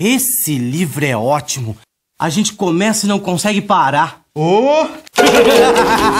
Esse livro é ótimo. A gente começa e não consegue parar. Ô!